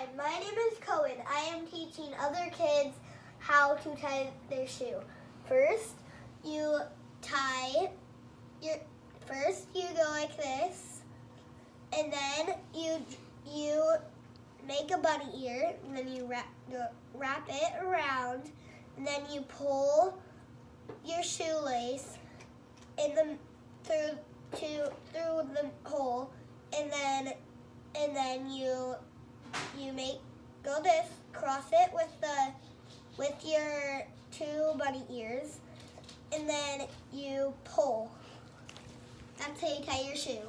Hi, my name is Cohen. I am teaching other kids how to tie their shoe. First, you tie your first you go like this, and then you you make a bunny ear, and then you wrap wrap it around, and then you pull your shoelace in the through to through the hole, and then and then you you make go this, cross it with the with your two bunny ears, and then you pull. That's how you tie your shoe.